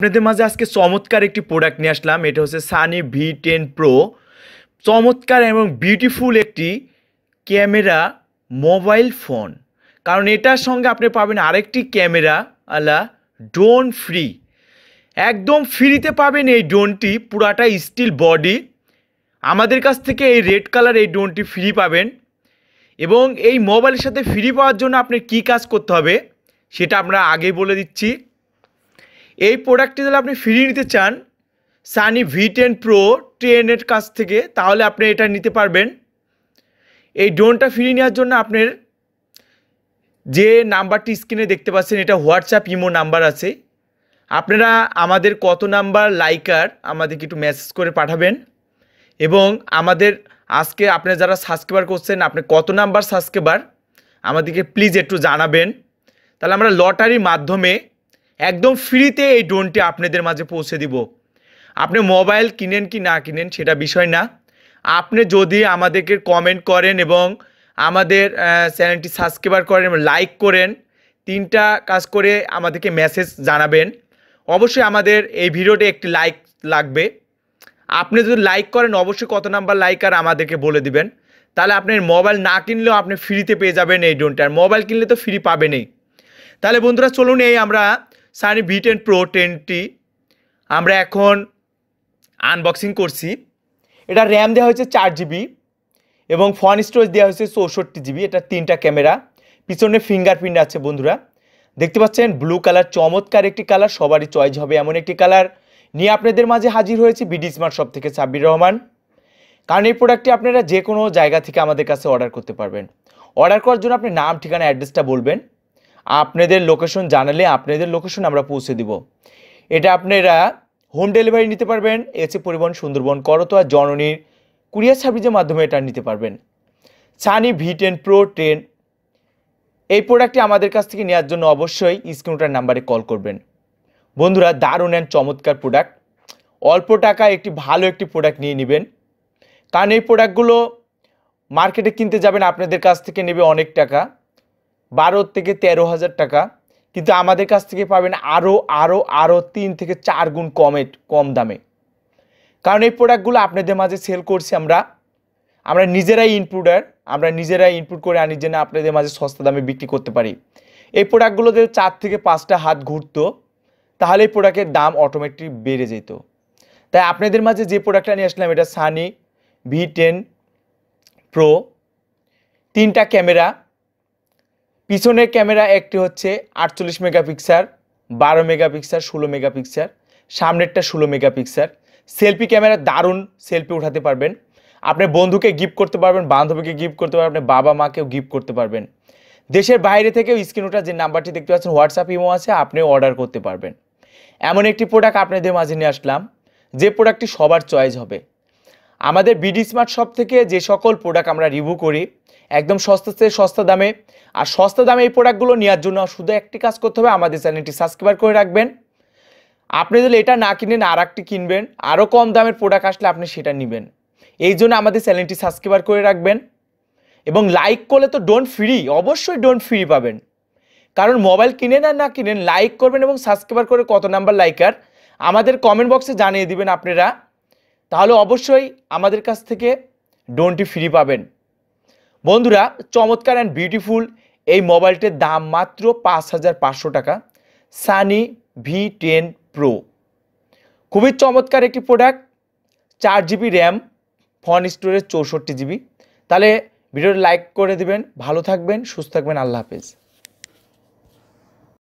আপনাদের মাঝে আজকে চমৎকার একটি প্রোডাক্ট নিয়ে আসলাম। এটা হচ্ছে সানি ভি টেন প্রো চমৎকার এবং বিউটিফুল একটি ক্যামেরা মোবাইল ফোন কারণ এটার সঙ্গে আপনি পাবেন আরেকটি ক্যামেরা আলা ড্রোন ফ্রি একদম ফ্রিতে পাবেন এই ড্রোনটি পুরাটা স্টিল বডি আমাদের কাছ থেকে এই রেড কালার এই ড্রোনটি ফ্রি পাবেন। এবং এই মোবাইলের সাথে ফ্রি পাওয়ার জন্য আপনি কী কাজ করতে হবে, সেটা আমরা আগেই বলে দিচ্ছি। এই প্রোডাক্টটি যদি আপনি ফ্রি নিতে চান সানি ভি টেন প্রো টেনের কাছ থেকে, তাহলে আপনি এটা নিতে পারবেন। এই ড্রোনটা ফ্রি নেওয়ার জন্য আপনার যে নাম্বারটি স্ক্রিনে দেখতে পাচ্ছেন, এটা হোয়াটসঅ্যাপ ইমো নাম্বার আছে। আপনারা আমাদের কত নাম্বার লাইকার আমাদেরকে একটু মেসেজ করে পাঠাবেন। এবং আমাদের আজকে আপনারা যারা সাবস্ক্রাইবার করছেন, আপনি কত নাম্বার সাবস্ক্রাইবার আমাদেরকে প্লিজ একটু জানাবেন। তাহলে আমরা লটারির মাধ্যমে একদম ফ্রিতে এই ড্রোনটি আপনাদের মাঝে পৌঁছে দিব। আপনি মোবাইল কিনেন কি না কিনেন সেটা বিষয় না। আপনি যদি আমাদেরকে কমেন্ট করেন এবং আমাদের চ্যানেলটি সাবস্ক্রাইবার করেন এবং লাইক করেন, তিনটা কাজ করে আমাদেরকে মেসেজ জানাবেন। অবশ্যই আমাদের এই ভিডিওতে একটি লাইক লাগবে। আপনি যদি লাইক করেন, অবশ্যই কত নাম্বার লাইক আর আমাদেরকে বলে দিবেন। তাহলে আপনার মোবাইল না কিনলেও আপনি ফ্রিতে পেয়ে যাবেন এই ড্রোনটা। আর মোবাইল কিনলে তো ফ্রি পাবেনই। তাহলে বন্ধুরা চলুন এই আমরা সানি ভি টেন প্রো টেনটি। আমরা এখন আনবক্সিং করছি। এটা র্যাম দেওয়া হয়েছে চার জিবি এবং ফোন স্টোরেজ দেওয়া হয়েছে চৌষট্টি জিবি। এটা তিনটা ক্যামেরা। পিছনে ফিঙ্গারপ্রিন্ট আছে বন্ধুরা। দেখতে পাচ্ছেন, ব্লু কালার, চমৎকার একটি কালার, সবারই চয়েস হবে এমন একটি কালার। নিয়ে আপনাদের মাঝে হাজির হয়েছে বিডি স্মার্ট শপ থেকে সাব্বির রহমান। কারণ এই প্রোডাক্টটি আপনারা যে কোনো জায়গা থেকে আমাদের কাছে অর্ডার করতে পারবেন। অর্ডার করার জন্য আপনি নাম, ঠিকানা অ্যাড্রেসটা বলবেন। আপনাদের লোকেশন জানালে আপনাদের লোকেশন আমরা পৌঁছে দিব। এটা আপনারা হোম ডেলিভারি নিতে পারবেন এসে পরিবহন, সুন্দরবন, করতোয়া জননীর কুরিয়ার সার্ভিসের মাধ্যমে এটা নিতে পারবেন। Sunny V ten pro ten এই প্রোডাক্টটি আমাদের কাছ থেকে নেওয়ার জন্য অবশ্যই স্ক্রিনটার নাম্বারে কল করবেন। বন্ধুরা, দারুণ অ্যান্ড চমৎকার প্রোডাক্ট অল্প টাকা একটি ভালো একটি প্রোডাক্ট নিয়ে নেবেন। কারণ এই প্রোডাক্টগুলো মার্কেটে কিনতে যাবেন, আপনাদের কাছ থেকে নেবে অনেক টাকা। বারো থেকে তেরো হাজার টাকা, কিন্তু আমাদের কাছ থেকে পাবেন আরও আরও আরও তিন থেকে চার গুণ কমে, কম দামে। কারণ এই প্রোডাক্টগুলো আপনাদের মাঝে সেল করছি আমরা। আমরা নিজেরাই ইনপুটার আমরা নিজেরাই ইনপুট করে আনি যেন আপনাদের মাঝে সস্তা দামে বিক্রি করতে পারি। এই প্রোডাক্টগুলোতে চার থেকে পাঁচটা হাত ঘুরতো, তাহলে এই প্রোডাক্টের দাম অটোমেটিক বেড়ে যেত। তাই আপনাদের মাঝে যে প্রোডাক্টটা নিয়ে আসলাম, এটা সানি ভি টেন প্রো তিনটা ক্যামেরা পিছনের ক্যামেরা একটি হচ্ছে আটচল্লিশ মেগাপিক্সাল বারো মেগাপিক্সাল ষোলো মেগাপিক্সাল সামনেরটা ষোলো মেগাপিক্সাল সেলফি ক্যামেরা দারুণ সেলফি উঠাতে পারবেন। আপনি বন্ধুকে গিফট করতে পারবেন, বান্ধবীকে গিফট করতে পারবেন, আপনি বাবা মাকেও গিফট করতে পারবেন। দেশের বাইরে থেকেও স্ক্রিন ওঠার যে নাম্বারটি দেখতে পাচ্ছেন হোয়াটসঅ্যাপ ইমো আছে, আপনি অর্ডার করতে পারবেন। এমন একটি প্রোডাক্ট আপনাদের মাঝে নিয়ে আসলাম, যে প্রোডাক্টটি সবার চয়েস হবে। আমাদের বিডি স্মার্ট শপ থেকে যে সকল প্রোডাক্ট আমরা রিভিউ করি একদম সস্তা থেকে সস্তা দামে। আর সস্তা দামে এই প্রোডাক্টগুলো নেওয়ার জন্য শুধু একটি কাজ করতে হবে আমাদের চ্যানেলটি সাবস্ক্রাইব করে রাখবেন। আপনি যদি এটা না কিনেন আর একটি কিনবেন আরও কম দামের প্রোডাক্ট আসলে আপনি সেটা নেবেন। এই জন্য আমাদের চ্যানেলটি সাবস্ক্রাইব করে রাখবেন। এবং লাইক করলে তো ডোন্ট ফ্রি অবশ্যই ডোন্ট ফ্রি পাবেন। কারণ মোবাইল কিনেন আর না কিনেন লাইক করবেন এবং সাবস্ক্রাইবার করে কত নাম্বার লাইকার আমাদের কমেন্ট বক্সে জানিয়ে দিবেন আপনারা। তাহলে অবশ্যই আমাদের কাছ থেকে ডোনটি ফ্রি পাবেন। বন্ধুরা, চমৎকার অ্যান্ড বিউটিফুল এই মোবাইলটির দাম মাত্র পাঁচ হাজার পাঁচশো টাকা সানি ভি টেন প্রো খুবই চমৎকার একটি প্রোডাক্ট চার জিবি র্যাম ফোন স্টোরেজ চৌষট্টি জিবি তাহলে ভিডিওটা লাইক করে দিবেন, ভালো থাকবেন, সুস্থ থাকবেন, আল্লাহ হাফেজ।